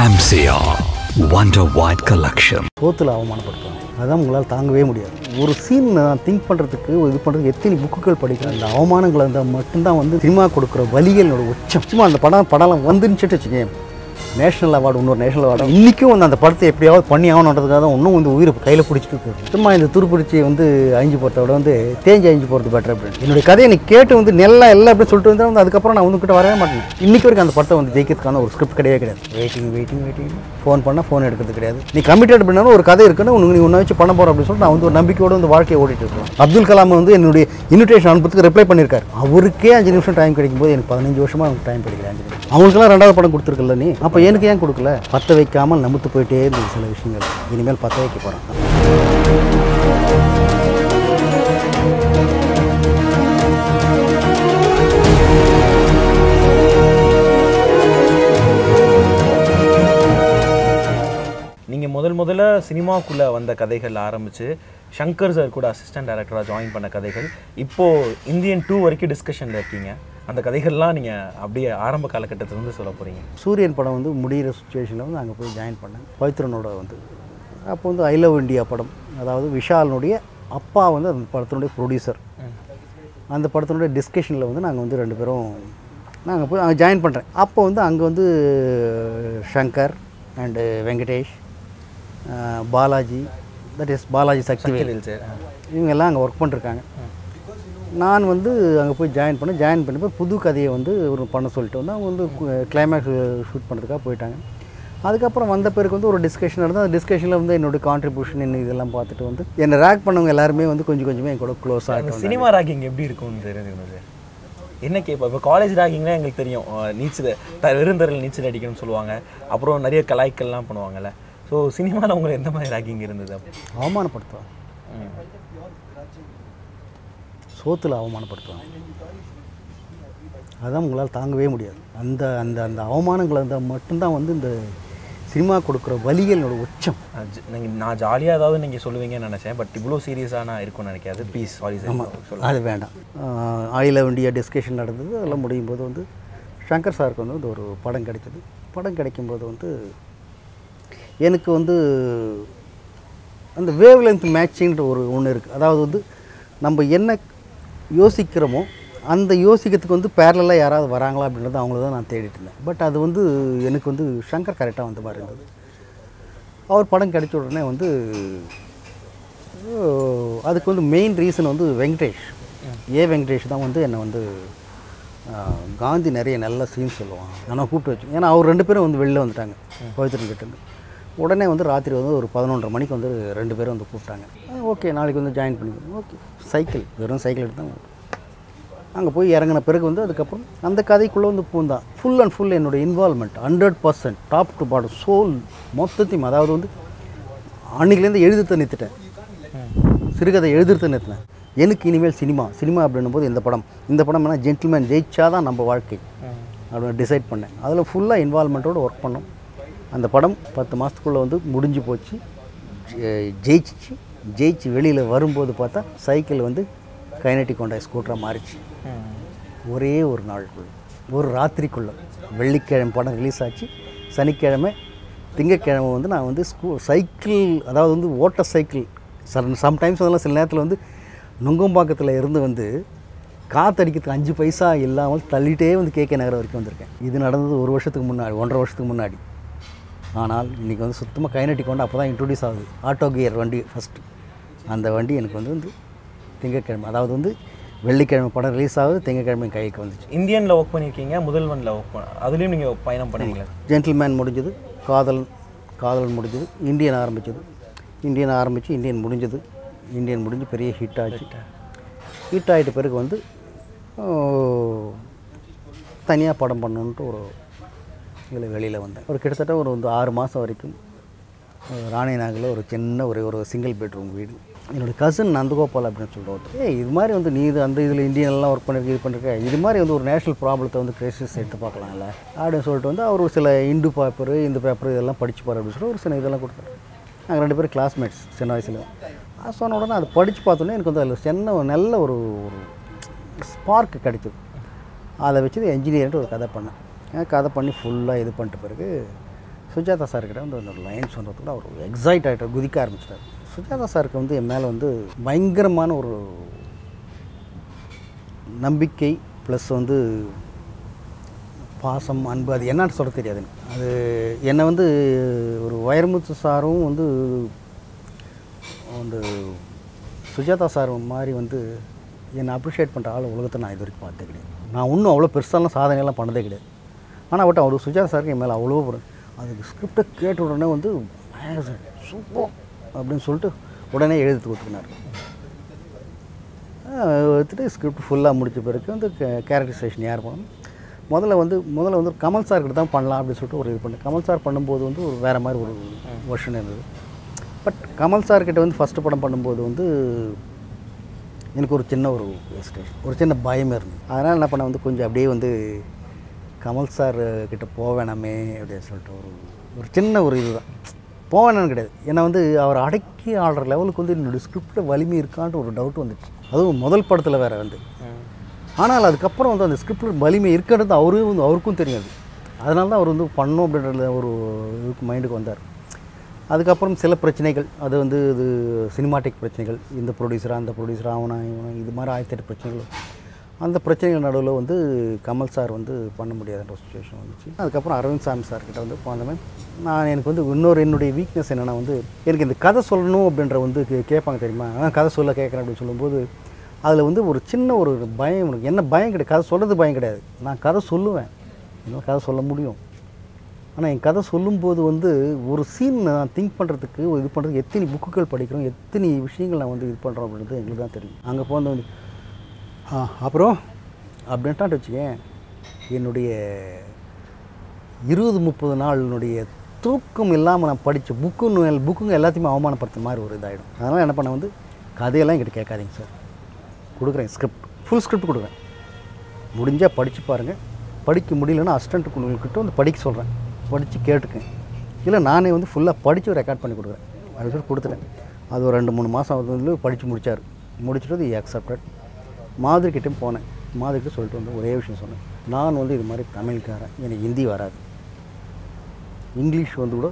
MCR Wonder R collection சோத்தில் அவமானப்படுத்துவாங்க அதான் உங்களால் தாங்கவே முடியாது. ஒரு சீன் நான் திங்க் பண்ணுறதுக்கு இது பண்ணுறதுக்கு எத்தனை புக்குகள் படிக்கிறேன் அந்த அவமானங்கள் இருந்தால் மட்டும்தான் வந்து சினிமா கொடுக்குற வலிகளோட உச்சம் சும்மா அந்த படம் படம் வந்துன்னு வச்சுக்கேன் நேஷனல் அவார்டு இன்னொரு நேஷனல் அவார்டு. இன்றைக்கும் வந்து அந்த படத்தை எப்படியாவது பண்ணி ஆகணுன்றதுக்காக தான் இன்னும் வந்து உயிரை கையில் பிடிச்சிட்டு போகுது சும்மா இந்த துருப்பிடிச்சி வந்து அழிஞ்சு போகிறத விட வந்து தேஞ்சு அழிஞ்சு போகிறது பெட்டர் அப்படின்னு. என்னுடைய கதையை நீ கேட்டு வந்து நெல்லா எல்லாம் அப்படின்னு சொல்லிட்டு வந்தால் வந்து அதுக்கப்புறம் நான் வந்து கிட்ட வரவே மாட்டேன். இன்றைக்கி வரைக்கும் அந்த படத்தை வந்து ஜெயிக்கிறதுக்கான ஒரு ஸ்கிரிப்ட் கிடையவே கிடையாது. வெயிட்டிங் வெயிட்டிங் வெயிட்டிங் ஃபோன் பண்ணால் ஃபோன் எடுக்கிறது கிடையாது. நீ கமிட்டட் பண்ணாலும் ஒரு கதை இருக்குன்னு உனக்கு நீ ஒன்றை வச்சு பண்ண போகிற அப்படின்னு சொல்லிட்டு நான் வந்து ஒரு நம்பிக்கையோடு வந்து வாழ்க்கையை ஓடிட்டு இருக்கேன். அப்துல் கலாம் வந்து என்னுடைய இன்விடேஷன் அனுப்புறதுக்கு ரிப்ளை பண்ணியிருக்காரு. அவருக்கே அஞ்சு நிமிஷம் டைம் கிடைக்கும் போது எனக்கு பதினஞ்சு வருஷமாக அவங்க டைம் கிடைக்கல அஞ்சு நிமிஷம். அவங்களுக்கெல்லாம் ரெண்டாவது படம் கொடுத்துருக்கல நீ? அப்போ எனக்கு ஏன் கொடுக்கல? பற்ற வைக்காமல் நமுத்து போயிட்டே இருந்தது சில விஷயங்கள். இனிமேல் பற்ற வைக்க போகிறேன் நீங்கள் முதல் முதல்ல சினிமாக்குள்ளே வந்த கதைகள் ஆரம்பித்து சங்கர் சார் கூட அசிஸ்டன்ட் டைரக்டராக ஜாயின் பண்ண கதைகள். இப்போது இந்தியன் டூ வரைக்கும் டிஸ்கஷனில் இருக்கீங்க. அந்த கதைகள்லாம் நீங்கள் அப்படியே ஆரம்ப காலகட்டத்திலேருந்து சொல்ல போகிறீங்க சூரியன் படம் வந்து முடிகிற சுச்சுவேஷனில் வந்து அங்கே போய் ஜாயின் பண்ணேன். பவித்ரனோட வந்து. அப்போ வந்து ஐ லவ் இந்தியா படம் அதாவது விஷாலினுடைய அப்பா வந்து அந்த படத்தினுடைய ப்ரொடியூசர் அந்த படத்தினுடைய டிஸ்கஷனில் வந்து நாங்கள் வந்து ரெண்டு பேரும் நாங்கள் போய் அங்கே ஜாயின் பண்ணுறேன் அப்போ வந்து அங்கே வந்து Shankar and Venkatesh Balaji that is Balaji Sakthivel. Sir இவங்க எல்லாம் அங்கே ஒர்க் பண்ணிருக்காங்க. நான் வந்து அங்கே போய் ஜாயின் பண்ணேன். ஜாயின் பண்ணி போய் புது கதையை வந்து ஒரு பண்ண சொல்லிட்டு வந்து அவங்க வந்து கிளைமேக்ஸ் ஷூட் பண்ணுறதுக்காக போயிட்டாங்க. அதுக்கப்புறம் வந்த பிறகு வந்து ஒரு டிஸ்கஷன் நடந்தது. அந்த டிஸ்கஷனில் வந்து என்னோடய கான்ட்ரிபியூஷன் என்ன இதெல்லாம் பார்த்துட்டு வந்து என்னை ரேக் பண்ணவங்க எல்லாருமே வந்து கொஞ்சம் கொஞ்சமே என் கூட க்ளோஸ் ஆகிட்டு சினிமா ராகிங் எப்படி இருக்கும்னு தெரிஞ்சுக்கணும் சார் என்ன கேட்போம் இப்போ காலேஜ் ராகிங்னா எங்களுக்கு தெரியும். நீச்சல் த வெறுந்தரில் நீச்சல் அடிக்கணும்னு சொல்லுவாங்க. அப்புறம் நிறைய கலாய்க்கள்லாம் பண்ணுவாங்கல்ல. ஸோ சினிமாவில் உங்களுக்கு எந்த மாதிரி ராகிங் இருந்தது அவமானப்படுத்துவாங்க. சோத்தில் அவமானப்படுத்துவாங்க. அதான் உங்களால் தாங்கவே முடியாது. அந்த அந்த அந்த அவமானங்கள் அந்த மட்டும்தான் வந்து இந்த சினிமா கொடுக்குற வலிகளோட உச்சம். நான் ஜ- நீங்க- நான் ஜாலியாக ஏதாவது நீங்கள் சொல்லுவீங்கன்னு நினச்சேன். பட் இவ்வளோ சீரியஸாக நான் இருக்கும்னு நினைக்காது. ப்ளீஸ் சாரி சார் சொல்லுங்கள் அது வேண்டாம். ஆயில வேண்டிய டிஸ்கஷன் நடந்தது. அதெல்லாம் முடியும் போது வந்து சங்கர் சாருக்கு வந்து வந்து ஒரு படம் கிடைச்சது படம் கிடைக்கும்போது வந்து எனக்கு வந்து அந்த வேவ் லென்த் மேட்சிங்கிற ஒரு ஒன்று இருக்குது அதாவது வந்து நம்ம என்ன யோசிக்கிறோமோ அந்த யோசிக்கிறதுக்கு வந்து பேரலாக யாராவது வராங்களா அப்படின்றத அவங்கள தான் நான் தேடிட்டு இருந்தேன். பட் அது வந்து எனக்கு வந்து சங்கர் கரெக்டாக வந்த மாதிரி இருந்தது. அவர் படம் கிடைச்ச உடனே வந்து அதுக்கு வந்து மெயின் ரீசன் வந்து வெங்கடேஷ். ஏ வெங்கடேஷ் தான் வந்து என்னை வந்து காந்தி நிறைய நல்ல சீன் சொல்லுவான். நான் கூப்பிட்டு வச்சு ஏன்னா அவர் ரெண்டு பேரும் வந்து வெளில வந்துட்டாங்க. பவித்ரன் கிட்டேருந்து. உடனே வந்து ராத்திரி வந்து ஒரு பதினொன்றரை மணிக்கு வந்து ரெண்டு பேரும் வந்து கூப்பிட்டாங்க. ஓகே நாளைக்கு வந்து ஜாயின் பண்ணிக்கணும் ஓகே சைக்கிள் வெறும் சைக்கிள் எடுத்தாங்க அங்கே போய் இறங்கின பிறகு வந்து அதுக்கப்புறம் அந்த கதைக்குள்ளே வந்து பூந்தான் ஃபுல் அண்ட் ஃபுல் என்னோட involvement hundred percent top to bottom soul மொத்தத்தையும் அதாவது வந்து அன்றைக்கிலேருந்து எழுதுத்த நிறுத்திட்டேன். சிறுகதை எழுதுறது நிறுத்தினேன். எனக்கு இனிமேல் சினிமா சினிமா அப்படின்னும் போது இந்த படம். இந்த படம் என்ன ஜென்டில்மேன் ஜெயிச்சா தான் நம்ம வாழ்க்கை. அப்படின்னு டிசைட் பண்ணேன். அதில் ஃபுல்லாக இன்வால்மெண்ட்டோடு ஒர்க் பண்ணோம். அந்த படம் பத்து மாதத்துக்குள்ளே வந்து முடிஞ்சு போச்சு. ஜெயிச்சிச்சு. ஜெயிச்சு வெளியில் வரும்போது பார்த்தா சைக்கிள் வந்து கைனட்டிக் கொண்ட ஸ்கூட்டராக மாறிச்சு. ஒரே ஒரு நாளுக்குள்ள ஒரு ராத்திரிக்குள்ள. வெள்ளிக்கிழமை படம் ரிலீஸ் ஆச்சு. சனிக்கிழமை திங்கக்கிழமை வந்து நான் வந்து ஸ்கூ சைக்கிள் அதாவது வந்து ஓட்ட சைக்கிள். சம் சம்டைம்ஸ் அதெல்லாம் சில நேரத்தில் வந்து நுங்கம்பாக்கத்தில் இருந்து வந்து காத்தடிக்கிறதுக்கு அஞ்சு பைசா இல்லாமல் தள்ளிட்டே வந்து கேகே நகர் வரைக்கும் வந்திருக்கேன். இது நடந்தது ஒரு வருஷத்துக்கு முன்னாடி ஒன்றரை வருஷத்துக்கு முன்னாடி. ஆனால் இன்றைக்கி வந்து சுத்தமாக கைநட்டி கொண்டு அப்போ தான் இன்ட்ரடியூஸ் ஆகுது. ஆட்டோ கியர் வண்டி ஃபஸ்ட்டு அந்த வண்டி எனக்கு வந்து வந்து திங்கக்கிழமை அதாவது வந்து வெள்ளிக்கிழமை படம் ரிலீஸ் ஆகுது. திங்கக்கிழமை கைக்கு வந்துச்சு. இந்தியனில் ஒர்க் பண்ணியிருக்கீங்க முதல்வனில் ஒர்க் பண்ண அதுலேயும் நீங்கள் பயணம் பண்ணீங்களா? ஜென்டில்மேன் முடிஞ்சது காதல் காதல் முடிஞ்சது இந்தியன் ஆரம்பிச்சது. இந்தியன் ஆரம்பித்து இந்தியன் முடிஞ்சது. இந்தியன் முடிஞ்சு பெரிய ஹிட் ஆச்சு. ஹிட் ஆகிட்ட பிறகு வந்து தனியாக படம் பண்ணணுன்ட்டு ஒரு இதில் வெளியில் வந்தேன். ஒரு கிட்டத்தட்ட ஒரு வந்து ஆறு மாதம் வரைக்கும் அஹ், ராணி நகரில் ஒரு சின்ன ஒரு ஒரு சிங்கிள் பெட்ரூம் வீடு. என்னோடய கசின் நந்தகோபால் அப்படின்னு சொல்லிட்டு ஏ இது மாதிரி வந்து நீ இது அந்த இதில் இந்தியன்லாம் ஒர்க் பண்ணிருக்க இது பண்ணிருக்க இது மாதிரி வந்து ஒரு நேஷனல் ப்ராப்ளத்தை வந்து கிரைசிஸ் எடுத்து பார்க்கலாம்ல. அப்படின்னு சொல்லிட்டு வந்து அவர் சில இந்து பேப்பர் இந்த பேப்பர் இதெல்லாம் படிச்சுப்பார் அப்படின்னு சொல்லி ஒரு சில இதெல்லாம் கொடுத்தாரு. நாங்கள் ரெண்டு பேரும் கிளாஸ்மேட்ஸ் சின்ன வயசில் சொன்ன உடனே அதை படித்து பார்த்தோன்னே எனக்கு வந்து அதில் சின்ன ஒரு நல்ல ஒரு ஒரு ஸ்பார்க் கிடைச்சது. அதை வச்சு என்ஜினியர்ட்டு ஒரு கதை பண்ணேன். கதை பண்ணி ஃபுல்லாக இது பண்ணிட்ட பிறகு சுஜாதா சார்கிட்ட வந்து அந்த லைன் சொல்கிறதுக்குள்ள அவர் எக்ஸைட் ஆகிட்டார் குதிக்க ஆரம்பிச்சிட்டார். சுஜாதா சாருக்கு வந்து என் மேலே வந்து பயங்கரமான ஒரு நம்பிக்கை ப்ளஸ் வந்து பாசம் அன்பு அது என்னன்னு சொல்ல தெரியாது எனக்கு. அது என்னை வந்து ஒரு வைரமுத்து சாரும் வந்து வந்து சுஜாதா சார் மாதிரி வந்து என்னை அப்ரிஷியேட் பண்ணுற ஆள் உலகத்தை நான் இது வரைக்கும் பார்த்தே கிடையாது. நான் இன்னும் அவ்வளோ பெருசாலாம் சாதனையெல்லாம் பண்ணதே கிடையாது. ஆனால் பட் அவர் சுஜா சாருக்கு என் மேலே அவ்வளோ ஒரு அதுக்கு ஸ்கிரிப்டை கேட்ட உடனே வந்து சூப்பர் அப்படின்னு சொல்லிட்டு உடனே எழுதி கொடுத்துக்கினார். எடுத்துகிட்டு ஸ்கிரிப்ட் ஃபுல்லாக முடித்த பிறகு வந்து கேரக்டரைசேஷன் யார் பண்ணணும்? முதல்ல வந்து முதல்ல வந்து கமல் சார்கிட்ட தான் பண்ணலாம் அப்படின்னு சொல்லிட்டு ஒரு இது பண்ணேன். கமல் சார் பண்ணும்போது வந்து ஒரு வேறு மாதிரி ஒரு வெர்ஷன் இருந்தது. பட் கமல் சார்கிட்ட வந்து ஃபஸ்ட்டு படம் பண்ணும்போது வந்து எனக்கு ஒரு சின்ன ஒரு ஸ்டேஷன் ஒரு சின்ன பயமே இருந்தது. அதனால் என்ன பண்ண வந்து கொஞ்சம் அப்படியே வந்து கமல் சார் கிட்ட போக வேணாமே அப்படின்னு சொல்லிட்டு ஒரு ஒரு சின்ன ஒரு இதுதான். போக வேணாம்னு கிடையாது. ஏன்னா வந்து அவர் அடக்கி ஆடுற லெவலுக்கு வந்து என்னோடய ஸ்கிரிப்டில் வலிமை இருக்கான்ட்டு ஒரு டவுட் வந்துச்சு. அதுவும் முதல் படத்தில் வேறு வந்து. ஆனால் அதுக்கப்புறம் வந்து அந்த ஸ்கிரிப்டில் வலிமை இருக்கிறது அவரும் வந்து அவருக்கும் தெரியாது. அதனால தான் அவர் வந்து பண்ணோம் அப்படின்ற ஒரு இதுக்கு மைண்டுக்கு வந்தார். அதுக்கப்புறம் சில பிரச்சனைகள். அது வந்து இது சினிமாட்டிக் பிரச்சனைகள். இந்த ப்ரொடியூசராக அந்த ப்ரொடியூசராக அவனா இவனா இது மாதிரி ஆயிரத்தி எட்டு பிரச்சனைகள். அந்த பிரச்சனைகள் நடுவில் வந்து கமல் சார் வந்து பண்ண முடியாதுன்ற சுச்சுவேஷன் வந்துச்சு. அதுக்கப்புறம் அரவிந்த் சாமி சார் கிட்ட வந்து போனதுமே நான் எனக்கு வந்து இன்னொரு என்னுடைய வீக்னஸ் என்னென்னா வந்து எனக்கு இந்த கதை சொல்லணும் அப்படின்ற வந்து கே- கேட்பாங்க தெரியுமா? ஆனால் கதை சொல்ல கேட்குறேன் அப்படின்னு சொல்லும்போது அதில் வந்து ஒரு சின்ன ஒரு பயம் எனக்கு என்ன பயம் கிடையாது. கதை சொல்கிறது பயம் கிடையாது. நான் கதை சொல்லுவேன். என்னால் கதை சொல்ல முடியும். ஆனால் என் கதை சொல்லும்போது வந்து ஒரு சீன் நான் திங்க் பண்ணுறதுக்கு இது பண்ணுறதுக்கு எத்தனை புக்குகள் படிக்கிறோம் எத்தனை விஷயங்கள் நான் வந்து இது பண்ணுறோம் அப்படின்றது எங்களுக்கு தான் தெரியும். அங்கே போன வந்து அப்புறம் அப்படின்ட்டான் வச்சுக்கேன் என்னுடைய இருபது முப்பது நாளினுடைய தூக்கம் இல்லாமல் நான் படித்த புக்குன்னு புக்குங்க எல்லாத்தையுமே அவமானப்படுத்துற மாதிரி ஒரு இதாகிடும் அதனால் என்ன பண்ண வந்து கதையெல்லாம் என்கிட்ட கேட்காதீங்க சார் கொடுக்குறேன் ஸ்கிரிப்ட் ஃபுல் ஸ்கிரிப்ட் கொடுக்குறேன். முடிஞ்சால் படித்து பாருங்கள் படிக்க முடியலன்னா அசிஸ்டண்ட் குழுக்கிட்ட வந்து படிக்க சொல்கிறேன் படித்து கேட்டுக்கேன். இல்லை நானே வந்து ஃபுல்லாக படித்து ரெக்கார்ட் பண்ணி கொடுக்குறேன். அப்படின்னு சொல்லி கொடுத்துட்டேன். அது ஒரு ரெண்டு மூணு மாதம் வந்து படித்து முடித்தார் முடிச்சுட்டு இது அக்செப்டட் மாதிரி போனேன். மாதிரிக்கிட்ட சொல்லிட்டு வந்து ஒரே விஷயம் சொன்னேன். நான் வந்து இது மாதிரி தமிழ்காரன் எனக்கு ஹிந்தி வராது. இங்கிலீஷ் வந்து கூட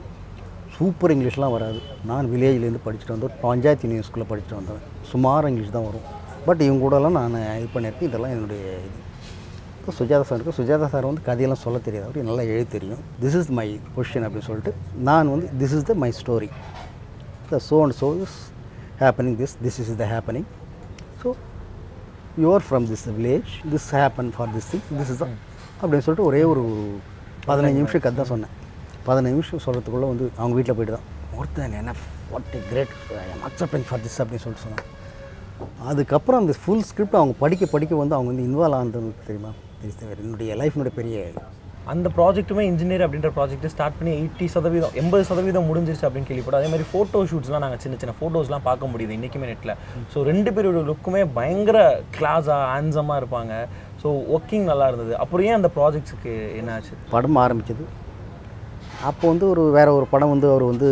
சூப்பர் இங்கிலீஷ்லாம் வராது. நான் வில்லேஜ்லேருந்து படிச்சுட்டு வந்து பஞ்சாயத்து யூனியன் ஸ்கூலில் படிச்சுட்டு வந்தேன் சுமார் இங்கிலீஷ் தான் வரும். பட் இவங்க கூடலாம் நான் இது பண்ணியிருக்கேன். இதெல்லாம் என்னுடைய இது. இப்போ சுஜாதா சாருக்கு சுஜாதா சார் வந்து கதையெல்லாம் சொல்ல தெரியாது. அவருக்கு நல்லா எழுத தெரியும். திஸ் இஸ் மை கொஷின் அப்படின்னு சொல்லிட்டு நான் வந்து this is the my story the so and so is happening this this is the happening so you are from this village this happen for this thing this is அப்படின்னு சொல்லிட்டு ஒரே ஒரு பதினஞ்சு நிமிஷம் கதை தான் சொன்னேன். பதினஞ்சு நிமிஷம் சொல்கிறதுக்குள்ளே வந்து அவங்க வீட்டில் போயிட்டு தான். ஒருத்தன் என்ன? What a great accepting for this அப்படின்னு சொல்லிட்டு சொன்னாங்க. அதுக்கப்புறம் அந்த ஃபுல் ஸ்கிரிப்ட் அவங்க படிக்க படிக்க வந்து அவங்க வந்து இன்வால்வ் ஆனது தெரியுமா? என்னுடைய லைஃப்னுடைய பெரிய அந்த ப்ராஜெக்ட்டுமே இன்ஜினியர் அப்படின்ற ப்ராஜெக்ட் ஸ்டார்ட் பண்ணி எயிட்டி சதவீதம் எண்பது சதவீதம் முடிஞ்சிருச்சு அப்படின்னு கேள்விப்பட்டோம் அதே மாதிரி ஃபோட்டோ ஷூட்ஸ்லாம் நாங்கள் சின்ன சின்ன ஃபோட்டோஸ்லாம் பார்க்க முடியுது இன்றைக்குமே நெட்டில் ஸோ ரெண்டு பேரோட லுக்குமே பயங்கர கிளாஸாக ஆன்சமாக இருப்பாங்க. ஸோ ஒர்க்கிங் நல்லா இருந்தது. அப்புறம் ஏன் அந்த ப்ராஜெக்ட்ஸுக்கு என்ன ஆச்சு? படம் ஆரம்பிச்சது. அப்போ வந்து ஒரு வேற ஒரு படம் வந்து அவர் வந்து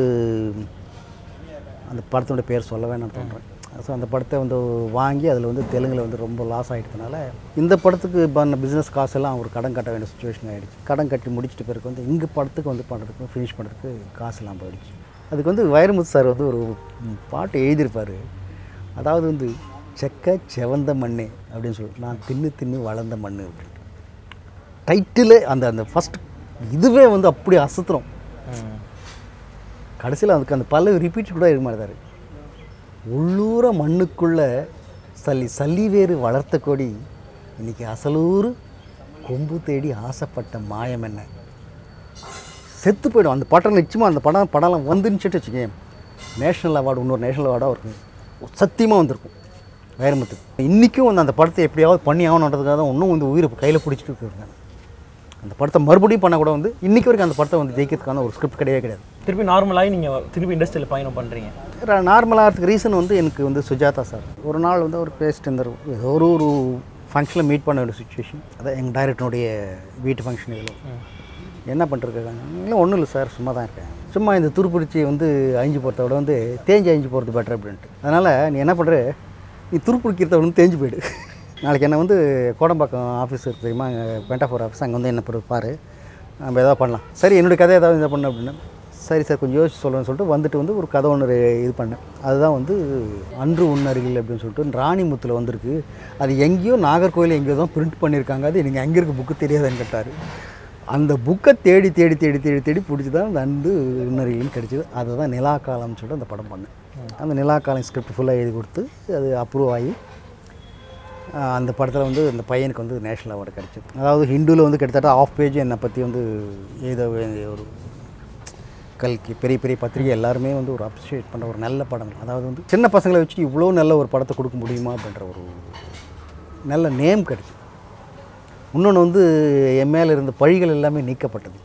அந்த படத்தோட பேர் சொல்ல வேணாம்னு தோன்றேன். ஸோ அந்த படத்தை வந்து வாங்கி அதில் வந்து தெலுங்கில் வந்து ரொம்ப லாஸ் ஆகிட்டதுனால இந்த படத்துக்கு பண்ண பிஸ்னஸ் காசெல்லாம் அவர் கடன் கட்ட வேண்டிய சுச்சுவேஷன் ஆகிடுச்சு கடன் கட்டி முடிச்சிட்ட பிறகு வந்து இங்கே படத்துக்கு வந்து பண்ணுறதுக்கு ஃபினிஷ் பண்ணுறதுக்கு காசெல்லாம் போயிடுச்சு. அதுக்கு வந்து வைரமுத்து சார் வந்து ஒரு பாட்டு எழுதியிருப்பார். அதாவது வந்து செக்க செவந்த மண்ணு அப்படின்னு சொல்லிட்டு நான் தின்னு தின்னு வளர்ந்த மண்ணு அப்படின்ட்டு. டைட்டிலே அந்த அந்த ஃபஸ்ட் இதுவே வந்து அப்படி அசத்துறோம் கடைசியில் அதுக்கு அந்த பல்லவி ரிப்பீட் கூட இருக்க மாட்டாரு. உள்ளூர மண்ணுக்குள்ள சல்லி சல்லி வேறு வளர்த்த கொடி இன்னைக்கு அசலூர் கொம்பு தேடி ஆசைப்பட்ட மாயம் என்ன? செத்து போயிடும். அந்த படம் நிச்சயமாக அந்த படம் படம்லாம் வந்துருச்சுட்டு வச்சுக்கேன் நேஷ்னல் அவார்டு இன்னொரு நேஷ்னல் அவார்டாக இருக்கும். சத்தியமாக வந்திருக்கும். வைரமுத்துக்கு. இன்றைக்கும் வந்து அந்த படத்தை எப்படியாவது பண்ணி ஆகணுன்றதுக்காக தான் இன்னும் வந்து உயிரை கையில் பிடிச்சிட்டு இருக்காங்க அந்த படத்தை மறுபடியும் பண்ண கூட வந்து இன்றைக்கி வரைக்கும் அந்த படத்தை வந்து ஜெயிக்கிறதுக்கான ஒரு ஸ்கிரிப்ட் கிடையவே கிடையாது. திருப்பி நார்மலாகி நீங்கள் திருப்பி இண்டஸ்ட்ரியில் பயணம் பண்ணுறீங்க நார்மலாகிறதுக்கு ரீசன் வந்து எனக்கு வந்து சுஜாதா சார். ஒரு நாள் வந்து அவர் பேசிட்டு இருந்தார். ஏதோ ஒரு ஒரு ஃபங்க்ஷனில் மீட் பண்ண வேண்டிய சுச்சுவேஷன் அதான் எங்கள் டைரக்டருடைய வீட்டு ஃபங்க்ஷன் இதில். என்ன பண்ணிருக்காங்க? இல்லை ஒன்றும் இல்லை சார் சும்மா தான் இருக்கேன். சும்மா இந்த துருப்பிடிச்சி வந்து அழிஞ்சு போகிறத விட வந்து தேஞ்சு அழிஞ்சு போகிறது பெட்டர் அப்படின்ட்டு. அதனால் நீ என்ன பண்ணுற நீ துருப்பிடிக்கிறத வந்து தேஞ்சு போயிடு. நாளைக்கு என்ன வந்து கோடம்பாக்கம் ஆஃபீஸ் தெரியுமா? அங்கே பென்டாஃபோர் ஆஃபீஸ் அங்கே வந்து என்ன பாரு. நம்ம எதாவது பண்ணலாம். சரி என்னுடைய கதை ஏதாவது இதை பண்ண அப்படின்னா. சரி சார் கொஞ்சம் யோசிச்சு சொல்லணும்னு சொல்லிட்டு வந்துட்டு வந்து ஒரு கதை ஒன்று இது பண்ணேன். அதுதான் வந்து அன்று உன்னருகில் அப்படின்னு சொல்லிட்டு ராணிமுத்தில் வந்திருக்கு. அது எங்கேயோ நாகர்கோவில் எங்கேயோ தான் பிரிண்ட் பண்ணியிருக்காங்க அது எனக்கு எங்கே இருக்க புக்கு தெரியாதுன்னு கேட்டார். அந்த புக்கை தேடி தேடி தேடி தேடி தேடி பிடிச்சி தான் அந்த அன்று உன்னருகிலும் கிடைச்சிது. அதுதான் நிலாக்காலம்னு சொல்லிட்டு அந்த படம் பண்ணேன். அந்த நிலாக்காலம் ஸ்கிரிப்ட் ஃபுல்லாக எழுதி கொடுத்து அது அப்ரூவ் ஆகி அந்த படத்தில் வந்து அந்த பையனுக்கு வந்து நேஷ்னல் அவார்டு கிடச்சிது. அதாவது ஹிந்துவில் வந்து கிட்டத்தட்ட ஆஃப் பேஜ் என்னை பற்றி வந்து எழுத வேண்டிய ஒரு கல்கி பெரிய பெரிய பத்திரிகை எல்லாருமே வந்து ஒரு அப்ரிஷியேட் பண்ணுற ஒரு நல்ல படம். அதாவது வந்து சின்ன பசங்களை வச்சு இவ்வளோ நல்ல ஒரு படத்தை கொடுக்க முடியுமா அப்படின்ற ஒரு நல்ல நேம் கிடைச்சு இன்னொன்று வந்து என் மேலே இருந்த பழிகள் எல்லாமே நீக்கப்பட்டது.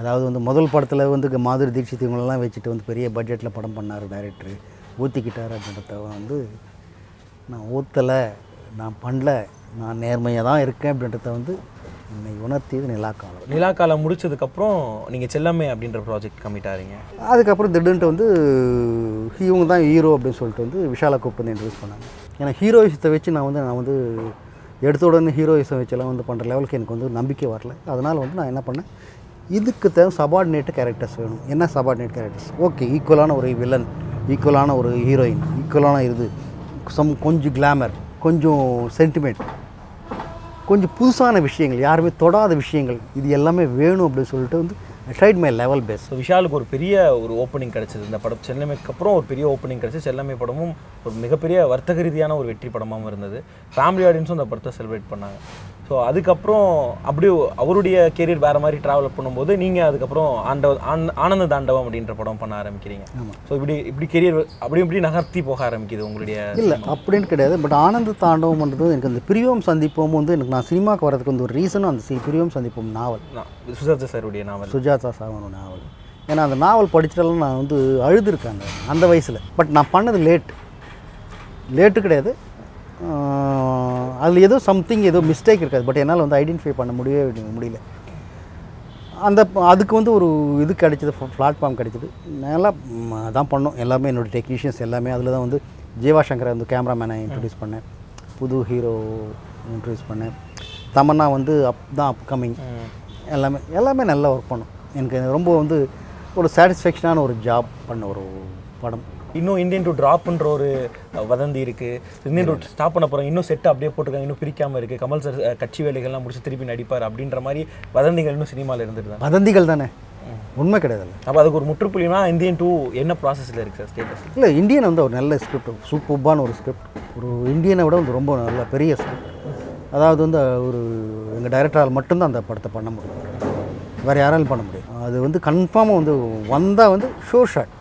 அதாவது வந்து முதல் படத்தில் வந்து மாதுரி தீட்சித் இவங்களெல்லாம் வச்சுட்டு வந்து பெரிய பட்ஜெட்டில் படம் பண்ணார் டைரக்டர் ஊற்றிக்கிட்டார் அப்படின்றத வந்து நான் ஊற்றலை நான் பண்ணல நான் நேர்மையாக தான் இருக்கேன் அப்படின்றத வந்து என்னை உணர்த்தியது நிலாக்காலம். நிலா காலம் முடிச்சதுக்கப்புறம் நீங்கள் செல்லம்மை அப்படின்ற ப்ராஜெக்ட் ஆறீங்க அதுக்கப்புறம் திடீர்னுட்டு வந்து இவங்க தான் ஹீரோ அப்படின்னு சொல்லிட்டு வந்து விஷாலை கூப்பிட்டு வந்து இன்ட்ரடியூஸ் பண்ணாங்க. ஏன்னா ஹீரோயிசத்தை வச்சு நான் வந்து நான் வந்து எடுத்த உடனே ஹீரோயிசம் வச்செல்லாம் வந்து பண்ணுற லெவலுக்கு எனக்கு வந்து நம்பிக்கை வரல. அதனால் வந்து நான் என்ன பண்ணேன் இதுக்கு தேவை சபார்டினேட் கேரக்டர்ஸ் வேணும். என்ன சபார்டினேட் கேரக்டர்ஸ் ஓகே ஈக்குவலான ஒரு வில்லன் ஈக்குவலான ஒரு ஹீரோயின் ஈக்குவலான இது சம் கொஞ்சம் கிளாமர் கொஞ்சம் சென்டிமெண்ட் கொஞ்சம் புதுசான விஷயங்கள் யாருமே தொடாத விஷயங்கள் இது எல்லாமே வேணும் அப்படின்னு சொல்லிட்டு வந்து tried my level best so விஷாலுக்கு ஒரு பெரிய ஒரு ஓப்பனிங் கிடைச்சது. இந்த படம் செல்லமைக்கு அப்புறம் ஒரு பெரிய ஓப்பனிங் கிடச்சி செல்லமை படமும் ஒரு மிகப்பெரிய வர்த்தக ரீதியான ஒரு வெற்றி படமாகவும் இருந்தது. ஃபேமிலி ஆடியன்ஸும் அந்த படத்தை செலிப்ரேட் பண்ணாங்க. ஸோ அதுக்கப்புறம் அப்படியே அவருடைய கெரியர் வேறு மாதிரி ட்ராவல் பண்ணும்போது நீங்கள் அதுக்கப்புறம் ஆண்டவ ஆன- ஆனந்த தாண்டவம் அப்படின்ற படம் பண்ண ஆரம்பிக்கிறீங்க. ஸோ இப்படி இப்படி கெரியர் அப்படி இப்படி நகர்த்தி போக ஆரம்பிக்குது உங்களுடைய இல்லை அப்படின்னு கிடையாது. பட் ஆனந்த தாண்டவம்ன்றது எனக்கு அந்த பிரியோம் சந்திப்போம் வந்து எனக்கு நான் சினிமாவுக்கு வரதுக்கு வந்து ஒரு ரீசனும் அந்த சி பிரியோம் சந்திப்போம் நாவல். சுஜாதா சாருடைய நாவல். சுஜாதா சாவனு நாவல். ஏன்னா அந்த நாவல் படிச்சிட்டாலும் நான் வந்து அழுதுருக்கேன் அந்த அந்த வயசில். பட் நான் பண்ணது லேட் லேட்டு கிடையாது. அதில் ஏதோ சம்திங் ஏதோ மிஸ்டேக் இருக்காது. பட் என்னால் வந்து ஐடென்டிஃபை பண்ண முடியவே முடியல. அந்த அதுக்கு வந்து ஒரு இது கிடைச்சது பிளாட்ஃபார்ம் கிடைச்சது. நல்லா ம், அதான் பண்ணோம். எல்லாமே என்னோடய டெக்னீஷியன்ஸ் எல்லாமே அதில் தான் வந்து ஜீவா சங்கரை வந்து கேமராமேனை இன்ட்ரடியூஸ் பண்ணேன். புது ஹீரோ இன்ட்ரடியூஸ் பண்ணேன். தமன்னா வந்து அப் தான் அப்கமிங் எல்லாமே எல்லாமே நல்லா ஒர்க் பண்ணோம். எனக்கு ரொம்ப வந்து ஒரு சாட்டிஸ்ஃபேக்ஷனான ஒரு ஜாப் பண்ண ஒரு படம். இன்னும் இந்தியன் டு ட்ராப்ன்ற ஒரு வதந்தி இருக்கு. இந்தியன் டு ஸ்டாப் பண்ண போறாங்க இன்னும் செட் அப்படியே போட்டிருக்காங்க. இன்னும் பிரிக்காம இருக்கு. கமல் சார் கட்சி வேலைகள்லாம் முடிச்சு திருப்பி நடிப்பார் அப்படின்ற மாதிரி வதந்திகள் இன்னும் சினிமாவில் இருந்துட்டு தான். வதந்திகள் தானே? உண்மை கிடையாதுல்ல அப்போ அதுக்கு ஒரு முற்றுப்புள்ளினா இந்தியன் டூ என்ன ப்ராசஸில் இருக்கு சார் ஸ்டேட்டஸ் இல்லை இந்தியன் வந்து ஒரு நல்ல ஸ்கிரிப்ட் சூப்பர்பான ஒரு ஸ்கிரிப்ட் ஒரு இந்தியனை விட வந்து ரொம்ப நல்ல பெரிய ஸ்கிரிப்ட் அதாவது வந்து ஒரு எங்கள் டைரக்டரால் மட்டும்தான் அந்த படத்தை பண்ண முடியும். வேறு யாராலும் பண்ண முடியும். அது வந்து கன்ஃபார்மாக வந்து வந்தால் வந்து ஷோ ஷாட்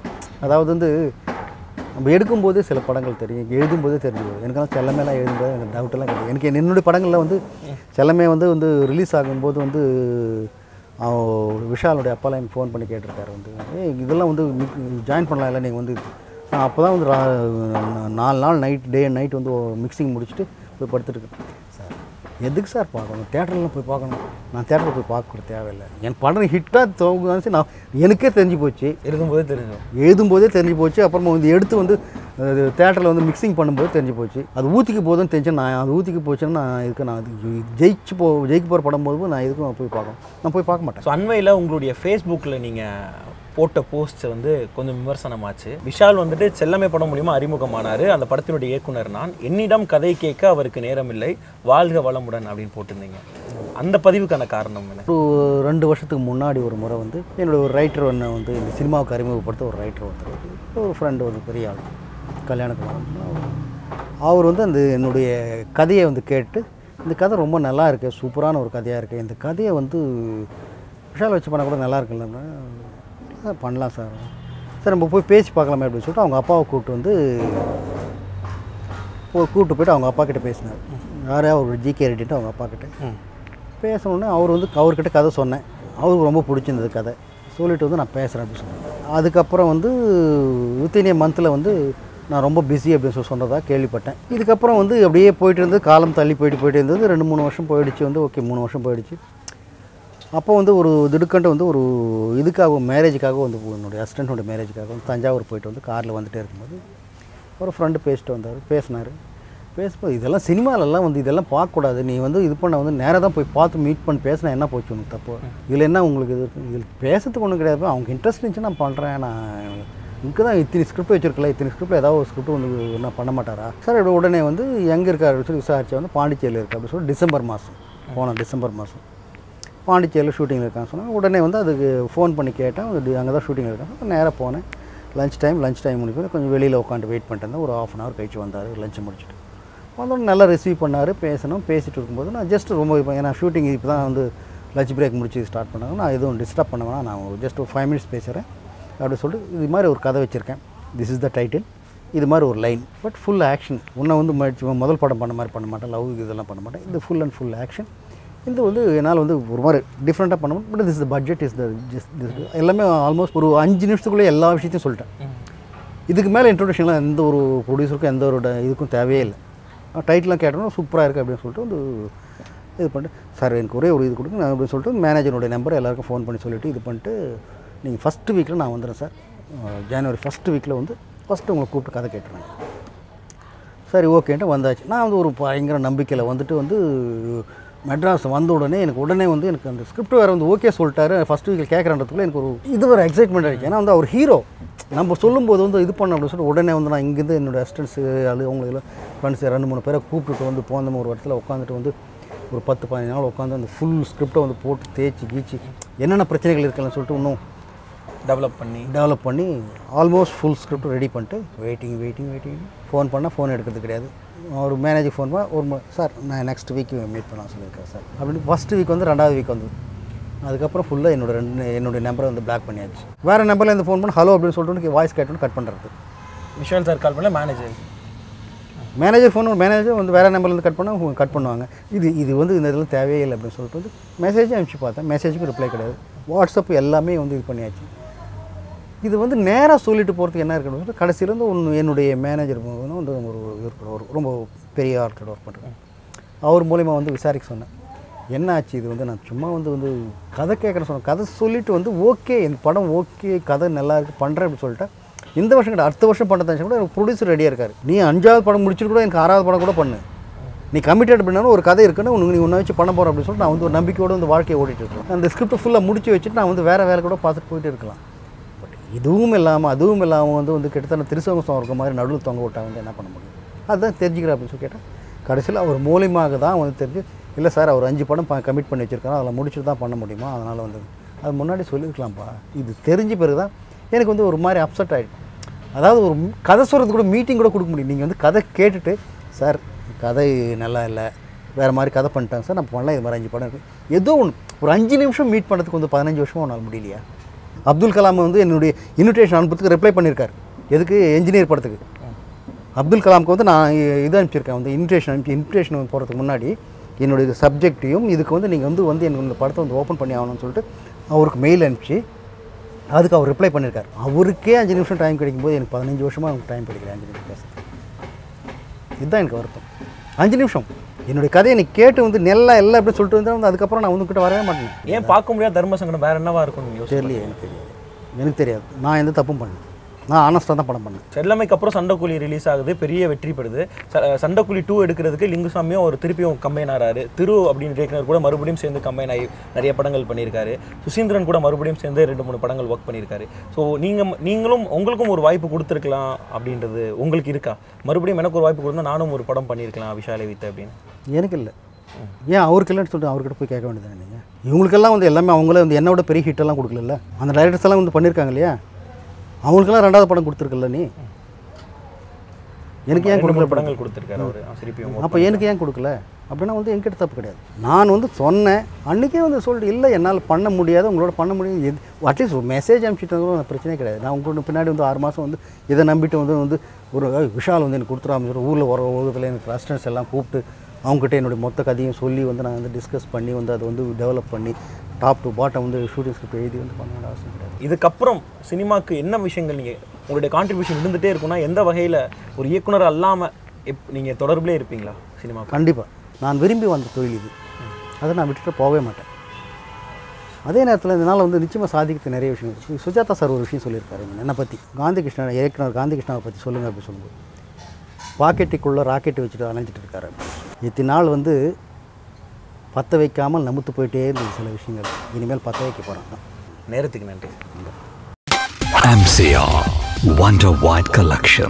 அதாவது வந்து நம்ம எடுக்கும்போதே சில படங்கள் தெரியும் எழுதும்போதே தெரிஞ்சு எனக்கெல்லாம் செல்லமேலாம் எழுதும்போது எனக்கு டவுட்டெல்லாம் கிடையாது. எனக்கு என்னுடைய படங்களில் வந்து செல்லமே வந்து வந்து ரிலீஸ் ஆகும்போது வந்து விஷாலுடைய அப்பாலாம் எனக்கு ஃபோன் பண்ணி கேட்டிருக்காரு வந்து. இதெல்லாம் வந்து ஜாயின் பண்ணலாம் இல்லை நீங்கள் வந்து நான் அப்போ தான் வந்து ரா- நாலு நாள் நைட் டே நைட் வந்து மிக்சிங் முடிச்சுட்டு போய் படுத்துட்டுருக்கேன் சார் எதுக்கு சார் பார்க்கணும்? தேட்டரில் போய் பார்க்கணும். நான் தேட்டரில் போய் பார்க்க தேவையில்லை. என் படம் ஹிட்டாக தோங்குதான்னு நான் எனக்கே தெரிஞ்சு போச்சு. எழுதும்போதே தெரிஞ்சோம் எழுதும்போதே தெரிஞ்சு போச்சு. அப்புறமா வந்து எடுத்து வந்து தேட்டரில் வந்து மிக்சிங் பண்ணும்போது தெரிஞ்சு போச்சு. அது ஊற்றிக்கு போகுதுன்னு தெரிஞ்சு நான் அது ஊற்றிக்கு போச்சுன்னு நான் இதுக்கு நான் அது ஜெயிச்சு போ ஜெயிக்க போகிற படம் போது நான் இதுக்கும் போய் பார்க்கணும். நான் போய் பார்க்க மாட்டேன். ஸோ அண்மையில் உங்களுடைய ஃபேஸ்புக்கில் நீங்கள் போட்ட போஸ்ட் வந்து கொஞ்சம் விமர்சனமாச்சு. விஷால் வந்துட்டு செல்லமை படம் மூலியமா அறிமுகமானார். அந்த படத்தினுடைய இயக்குனர் நான். என்னிடம் கதை கேட்க அவருக்கு நேரமில்லை. வாழ்க வளமுடன் அப்படின்னு போட்டிருந்தீங்க. அந்த பதிவுக்கான காரணம் என்ன? ஒரு ரெண்டு வருஷத்துக்கு முன்னாடி ஒரு முறை வந்து என்னுடைய ஒரு ரைட்டர் ஒன்று வந்து இந்த சினிமாவுக்கு அறிமுகப்படுத்த ஒரு ரைட்டர் ஒருத்தர் வந்து ஒரு ஃப்ரெண்டு ஒரு பெரிய ஆள் கல்யாணத்துக்கு அவர் வந்து அந்த என்னுடைய கதையை வந்து கேட்டு இந்த கதை ரொம்ப நல்லா இருக்கு சூப்பரான ஒரு கதையாக இருக்குது இந்த கதையை வந்து விஷால் வச்சு பண்ணால் கூட நல்லா இருக்குல்ல பண்ணலாம் சார். சார் நம்ம போய் பேசி பார்க்கலாமே அப்படின்னு சொல்லிட்டு அவங்க அப்பாவை கூப்பிட்டு வந்து போய் கூப்பிட்டு போயிட்டு அவங்க அப்பா கிட்ட பேசினார். யாரையா ஒரு ஜிகே ரெட்டிட்டு அவங்க அப்பா கிட்ட. பேசணுன்னே அவர் வந்து அவர்கிட்ட கதை சொன்னேன். அவருக்கு ரொம்ப பிடிச்சிருந்தது கதை. சொல்லிட்டு வந்து நான் பேசுகிறேன் அப்படின்னு சொன்னேன். அதுக்கப்புறம் வந்து வித்தின் ஏ மந்தில் வந்து நான் ரொம்ப பிஸி அப்படின்னு சொல்லி சொன்னதாக கேள்விப்பட்டேன். இதுக்கப்புறம் வந்து அப்படியே போயிட்டு இருந்து காலம் தள்ளி போயிட்டு போயிட்டு இருந்தது. ரெண்டு மூணு வருஷம் போயிடுச்சு வந்து. ஓகே மூணு வருஷம் போயிடுச்சு. அப்போ வந்து ஒரு திடுக்கண்டு வந்து ஒரு இதுக்காக மேரேஜுக்காக வந்து என்னுடைய அசிஸ்டண்ட்டோட மேரேஜுக்காக வந்து தஞ்சாவூர் போயிட்டு வந்து காரில் வந்துகிட்டே இருக்கும்போது ஒரு ஃப்ரெண்டு பேசிட்டு வந்தார் பேசினார். பேசும்போது இதெல்லாம் சினிமாலெல்லாம் வந்து இதெல்லாம் பார்க்கக்கூடாது. நீ வந்து இது பண்ண வந்து நேராக தான் போய் பார்த்து மீட் பண்ணி பேசினா என்ன போச்சு உனக்கு தப்பு? இதில் என்ன உங்களுக்கு இது இதில் பேசுறதுக்கு ஒன்றும் கிடையாது. அவங்க இன்ட்ரெஸ்ட் இருந்துச்சு நான் பண்ணுறேன் நான் இங்கே தான் இத்தனை ஸ்கிரிப்ட் வச்சிருக்கல. இத்தனை ஸ்கிரிப்ட் ஏதாவது ஒரு ஸ்கிரிப்ட் வந்து என்ன பண்ண மாட்டாரா? சார் இப்படி உடனே வந்து எங்கே இருக்கார்? அப்படின்னு சொல்லி விசாரிச்சா வந்து பாண்டிச்சேரியில் இருக்கு அப்படின்னு சொல்லி டிசம்பர் மாதம் போனோம் டிசம்பர் மாதம் பாண்டிச்சேரியில் ஷூட்டிங் இருக்கான்னு சொன்னாங்க. உடனே வந்து அதுக்கு ஃபோன் பண்ணி கேட்டேன். அங்கே தான் ஷூட்டிங் இருக்காங்க நேராக போனேன். லஞ்ச் டைம் லஞ்ச் டைம் முடிக்கும் கொஞ்சம் வெளியில் உட்காந்து வெயிட் பண்ணிட்டு இருந்தேன். ஒரு ஆஃப் அன் ஹவர் கழிச்சு வந்தார். லஞ்ச் முடிச்சுட்டு. வந்தோடனே நல்லா ரிசீவ் பண்ணார். பேசணும். பேசிட்டு இருக்கும்போது நான் ஜஸ்ட் ரொம்ப ஏன்னா ஷூட்டிங் இப்போ தான் வந்து லஞ்ச் பிரேக் முடிச்சு ஸ்டார்ட் பண்ணாங்க. நான் எதுவும் டிஸ்டர்ப் பண்ண வேணாம். நான் ஜஸ்ட் ஒரு ஃபைவ் மினிட்ஸ் பேசுகிறேன் அப்படின்னு சொல்லிட்டு இது மாதிரி ஒரு கதை வச்சுருக்கேன். திஸ் இஸ் த டைட்டில் இது மாதிரி ஒரு லைன் பட் ஃபுல் ஆக்ஷன் உன்னை வந்து முதல் படம் பண்ண மாதிரி பண்ண மாட்டேன். லவ் இதெல்லாம் பண்ண மாட்டேன். இது ஃபுல் அண்ட் ஃபுல் ஆக்ஷன் இது வந்து என்னால் வந்து ஒரு மாதிரி டிஃப்ரெண்ட்டாக பண்ண முடியும். But this the budget is the எல்லாமே ஆல்மோஸ்ட் ஒரு அஞ்சு நிமிஷத்துக்குள்ளே எல்லா விஷயத்தையும் சொல்லிட்டேன். இதுக்கு மேலே இன்ட்ரோடக்ஷன்லாம் எந்த ஒரு ப்ரொடியூசருக்கும் எந்த ஒரு இதுக்கும் தேவையே இல்லை. டைட்டிலாம் கேட்டோம்னா சூப்பராக இருக்குது அப்படின்னு சொல்லிட்டு வந்து இது பண்ணிட்டு சார் எனக்கு ஒரே ஒரு இது கொடுங்க நான் அப்படின்னு சொல்லிட்டு மேனேஜருடைய நம்பர் எல்லாருக்கும் ஃபோன் பண்ணி சொல்லிவிட்டு இது பண்ணிட்டு நீங்கள் ஃபஸ்ட்டு வீக்கில் நான் வந்துடுறேன் சார். ஜனவரி ஃபஸ்ட்டு வீக்கில் வந்து ஃபஸ்ட்டு உங்களை கூப்பிட்டு கதை கேட்டுறேன் சரி ஓகேன்ட்டு வந்தாச்சு. நான் வந்து ஒரு பயங்கர நம்பிக்கையில் வந்துட்டு வந்து மெட்ராஸ் வந்த உடனே எனக்கு உடனே வந்து எனக்கு அந்த ஸ்கிரிப்ட் வேறு வந்து ஓகே சொல்லிட்டாரு. ஃபஸ்ட் வீக்கில் கேட்குறன்றதுக்குள்ள எனக்கு ஒரு இது ஒரு எக்ஸைட்மெண்ட் ஆகிடுச்சு ஏன்னா வந்து அவர் ஹீரோ நம்ம சொல்லும்போது வந்து இது பண்ண அப்படின்னு சொல்லிட்டு உடனே வந்து நான் இங்கேருந்து என்னோடய அசிஸ்டன்ஸு அது அவங்களெல்லாம் ஃப்ரெண்ட்ஸ் ரெண்டு மூணு பேரை கூப்பிட்டு வந்து போந்தோம் ஒரு இடத்துல உட்காந்துட்டு வந்து ஒரு பத்து பதினஞ்சு நாள் உட்காந்து அந்த ஃபுல் ஸ்கிரிப்டை வந்து போட்டு தேய்ச்சி கீச்சு என்னென்ன பிரச்சனைகள் இருக்குன்னு சொல்லிட்டு இன்னும் டெவலப் பண்ணி டெவலப் பண்ணி ஆல்மோஸ்ட் ஃபுல் ஸ்கிரிப்ட் ரெடி பண்ணிட்டு வெயிட்டிங் வெயிட்டிங் வெயிட்டிங். ஃபோன் பண்ணால் ஃபோன் எடுக்கிறது கிடையாது. ஒரு மேனேஜர் ஃபோன் பண்ண ஒரு சார் நான் நெக்ஸ்ட் வீக் மீட் பண்ண சொல்லியிருக்கேன் சார். அப்படின்னு ஃபஸ்ட் வீக் வந்து ரெண்டாவது வீக் வந்தது அதுக்கப்புறம் ஃபுல்லாக என்னோட ரெண்டு என்னுடைய நம்பரை வந்து பிளாக் பண்ணியாச்சு. வேறு நம்பரில் இருந்து ஃபோன் பண்ணி ஹலோ அப்படின்னு சொல்லிட்டு வாய்ஸ் கேட்டோன்னு கட் பண்ணுறது விஷால் சார் கால் பண்ணல மேனேஜர் மேனேஜர் ஃபோன் மேனேஜர் வந்து வேறு நம்பர்லேருந்து கட் பண்ணால் கட் பண்ணுவாங்க. இது இது வந்து இந்த இதில் தேவையே இல்லை அப்படின்னு சொல்லிட்டு வந்து மெசேஜும் அனுப்பிச்சு பார்த்தேன். மெசேஜுக்கு ரிப்ளை கிடையாது. வாட்ஸ்அப் எல்லாமே வந்து இது பண்ணியாச்சு. இது வந்து நேராக சொல்லிட்டு போகிறதுக்கு என்ன இருக்கணும்? கடைசியில் வந்து ஒன்று என்னுடைய மேனேஜர் வந்து ஒரு இருக்கிற ஒரு ரொம்ப பெரிய ஆட்கள் ஒர்க் பண்ணுறேன் அவர் மூலிமா வந்து விசாரிக்க சொன்னேன். என்ன ஆச்சு? இது வந்து நான் சும்மா வந்து வந்து கதை கேட்குறேன் சொன்னேன். கதை சொல்லிட்டு வந்து ஓகே இந்த படம் ஓகே கதை நல்லா இருக்கு பண்ணுறேன் அப்படின்னு சொல்லிட்டேன் இந்த வருஷம் கிடையாது அடுத்த வருஷம் பண்ணுறதா கூட எனக்கு ப்ரொடியூசர் ரெடியாக இருக்கார். நீ அஞ்சாவது படம் முடிச்சுட்டு கூட எனக்கு ஆறாவது படம் கூட பண்ணு. நீ கமிட்டட் பண்ணாலும் ஒரு கதை இருக்குன்னு உனக்கு நீ ஒன்றை வச்சு பண்ண போகிறோம் அப்படின்னு சொல்லிட்டு நான் வந்து ஒரு நம்பிக்கையோடு வந்து வாழ்க்கையை ஓடிட்டு இருக்கேன். அந்த ஸ்கிரிப்ட் ஃபுல்லாக முடிச்சு வச்சுட்டு நான் வந்து வேறு வேலை கூட பார்த்துட்டு போயிட்டு இருக்கலாம். இதுவும் இல்லாமல் அதுவும் இல்லாமல் வந்து வந்து கிட்டத்தட்ட திருசவங்கம் இருக்க மாதிரி நடுவில் தொங்க விட்டா வந்து என்ன பண்ண முடியும்? அதுதான் தெரிஞ்சுக்கிறேன் அப்படின்னு சொல்லி கேட்டேன். கடைசியில் அவர் மூலியமாக தான் வந்து தெரிஞ்சு இல்லை சார் அவர் அஞ்சு படம் கமிட் பண்ணி வச்சுருக்காரு. அதில் முடிச்சுட்டு தான் பண்ண முடியுமா? அதனால் வந்து அது முன்னாடி சொல்லியிருக்கலாம்ப்பா இது தெரிஞ்ச பிறகு தான் எனக்கு வந்து ஒரு மாதிரி அப்செட் ஆகிடும் அதாவது ஒரு கதை சொல்கிறது கூட மீட்டிங் கூட கொடுக்க முடியும் நீங்கள் வந்து கதை கேட்டுட்டு சார் கதை நல்லா இல்லை. வேறு மாதிரி கதை பண்ணிட்டாங்க. சார் நான் பண்ணலாம் இது மாதிரி அஞ்சு படம் இருக்குது ஏதோ ஒன்று ஒரு அஞ்சு நிமிஷம் மீட் பண்ணுறதுக்கு வந்து பதினஞ்சு வருஷம் உன்னால் முடியலையா? அப்துல் கலாம் வந்து என்னுடைய இன்விடேஷன் அனுப்புறதுக்கு ரிப்ளை பண்ணியிருக்காரு எதுக்கு? என்ஜினியர் படத்துக்கு. அப்துல் கலாமுக்கு வந்து நான் இது அனுப்பிச்சிருக்கேன். வந்து இன்விடேஷன் அனுப்பி இன்விடேஷன் போகிறதுக்கு முன்னாடி என்னுடைய சப்ஜெக்டையும் இதுக்கு வந்து நீங்கள் வந்து வந்து எனக்கு இந்த படத்தை வந்து ஓப்பன் பண்ணி ஆகணும்னு சொல்லிட்டு அவருக்கு மெயில் அனுப்பிச்சு அதுக்கு அவர் ரிப்ளை பண்ணியிருக்கார் அவருக்கே அஞ்சு நிமிஷம் டைம் கிடைக்கும்போது எனக்கு பதினஞ்சு வருஷமாக அவங்க டைம் கிடைக்கிறேன் அஞ்சு நிமிஷம் பேச இதுதான் எனக்கு வருத்தம். அஞ்சு நிமிஷம். என்னுடைய கதையை நீ கேட்டு வந்து நெல்லா எல்லாம் எப்படி சொல்லிட்டு வந்து அதுக்கப்புறம் நான் உங்ககிட்ட வரவே மாட்டேன். ஏன் பார்க்க முடியாத தர்ம சங்கடம் வேற என்னவா இருக்கும் யோசி தெரியலையே எனக்கு தெரியாது எனக்கு தெரியாது. நான் எந்த தப்பும் பண்ணேன் நான் ஆனஸ்ட்டாக தான் படம் பண்ணேன். செல்லமைக்கு அப்புறம் சண்டைக்குழி ரிலீஸ் ஆகுது பெரிய வெற்றி பெறுது. சண்டைக்குழி டூ எடுக்கிறதுக்கு லிங்குசாமியும் ஒரு திருப்பியும் கம்பைன் ஆறாரு. திரு அப்படின்னு இயக்குனர் கூட மறுபடியும் சேர்ந்து கம்பைன் ஆகி நிறைய படங்கள் பண்ணியிருக்காரு. சுசீந்திரன் கூட மறுபடியும் சேர்ந்து ரெண்டு மூணு படங்கள் ஒர்க் பண்ணியிருக்காரு. ஸோ நீங்கள் நீங்களும் உங்களுக்கும் ஒரு வாய்ப்பு கொடுத்துருக்கலாம் அப்படின்றது உங்களுக்கு இருக்கா? மறுபடியும் எனக்கு ஒரு வாய்ப்பு கொடுத்தா நானும் ஒரு படம் பண்ணியிருக்கலாம் விஷாலை வைத்து அப்படின்னு. எனக்கு இல்லை ஏன் அவருக்கு இல்லைன்னு சொல்லிட்டு அவர்கிட்ட போய் கேட்க வேண்டியது நீங்கள் இவங்களுக்கெல்லாம் வந்து எல்லாமே அவங்களே வந்து என்னோட பெரிய ஹிட்டெல்லாம் கொடுக்கல அந்த டைரக்டர்ஸ் எல்லாம் வந்து பண்ணியிருக்காங்க இல்லையா? அவங்களுக்கெல்லாம் ரெண்டாவது படம் கொடுத்துருக்கல நீ? எனக்கு ஏன் கொடுக்கல படங்கள் கொடுத்துருக்காரு அப்போ எனக்கு ஏன் கொடுக்கல? அப்படின்னா வந்து என்கிட்ட தப்பு கிடையாது. நான் வந்து சொன்னேன். அன்றைக்கே வந்து சொல்லிட்டு இல்லை என்னால் பண்ண முடியாது. உங்களோட பண்ண முடியாது எது அட்லீஸ்ட் ஒரு மெசேஜ் அனுப்பிச்சிட்டு கூட பிரச்சனையே கிடையாது. நான் உங்களோட பின்னாடி வந்து ஆறு மாதம் வந்து இதை நம்பிட்டு வந்து வந்து ஒரு "ஏய், விஷால் வந்து எனக்கு கொடுத்துடாம ஊரில் வர உலகத்தில் எனக்கு ரெஸ்டன்ஸ் எல்லாம் கூப்பிட்டு அவங்ககிட்ட என்னுடைய மொத்த கதையும் சொல்லி வந்து நான் வந்து டிஸ்கஸ் பண்ணி வந்து அதை வந்து டெவலப் பண்ணி டாப் டு பாட்டம் வந்து ஷூட்டிங் ஸ்கிரிப்ட் எழுதி வந்து பண்ண வேண்டிய அவசியம் கிடையாது. இதுக்கப்புறம் சினிமாக்கு என்ன விஷயங்கள் நீங்கள் உங்களுடைய கான்ட்ரிபியூஷன் இருந்துகிட்டே இருக்கும்னா எந்த வகையில் ஒரு இயக்குனர் அல்லாமல் எப் நீங்கள் தொடர்புலே இருப்பீங்களா சினிமாவுக்கு கண்டிப்பாக நான் விரும்பி வந்த தொழில் இது. அதை நான் விட்டுட்டு போகவே மாட்டேன். அதே நேரத்தில் இதனால் வந்து நிச்சயமாக சாதிக்கிறது நிறைய விஷயம் இருக்குது சுஜாதா சார் ஒரு விஷயம் சொல்லியிருக்காரு என்னை பற்றி காந்தி கிருஷ்ணன் இயக்குனர் காந்தி கிருஷ்ணாவை பற்றி சொல்லுங்கள் அப்படின்னு சொல்லும்போது. பாக்கெட்டுக்குள்ளே ராக்கெட்டு வச்சுட்டு அலைஞ்சிட்டு இருக்காரு. இத்தனை நாள் வந்து பற்ற வைக்காமல் நமுத்து போயிட்டே இருந்தது சில விஷயங்கள். இனிமேல் பற்ற வைக்க போகிறாங்க நேரத்துக்கு நன்றி. MCR Wonder White Collection.